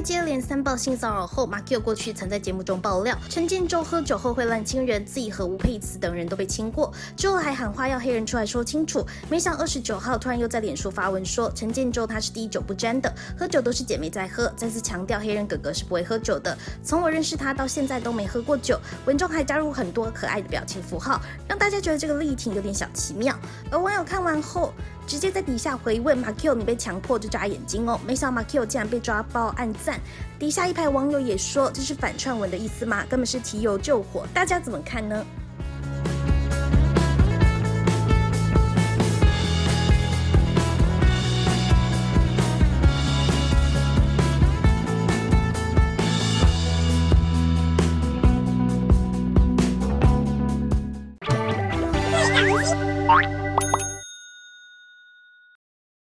接连三爆性骚扰后，马 Q 过去曾在节目中爆料，陈建州喝酒后会乱亲人，自己和吴佩慈等人都被亲过，之后还喊话要黑人出来说清楚。没想二十九号突然又在脸书发文说，陈建州他是滴酒不沾的，喝酒都是姐妹在喝，再次强调黑人哥哥是不会喝酒的。从我认识他到现在都没喝过酒。文中还加入很多可爱的表情符号，让大家觉得这个力挺有点小奇妙。而网友看完后，直接在底下回问马 Q：“ 你被强迫就眨眼睛哦？”没想到马 Q 竟然被抓包暗赞。底下一排网友也说：“这是反串文的意思吗？根本是提油救火。”大家怎么看呢？